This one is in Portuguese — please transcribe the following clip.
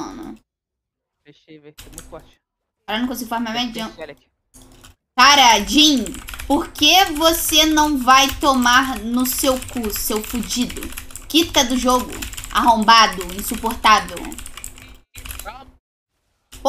mano. Fechei, velho. Tá muito forte. Cara, eu não consigo farmar minha Cara, Jin, por que você não vai tomar no seu cu, seu fudido? Quita do jogo, arrombado, insuportável.